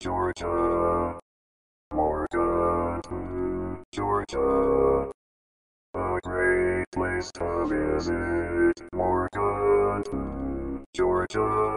Georgia. Morganton, Georgia. A great place to visit. Morganton, Georgia.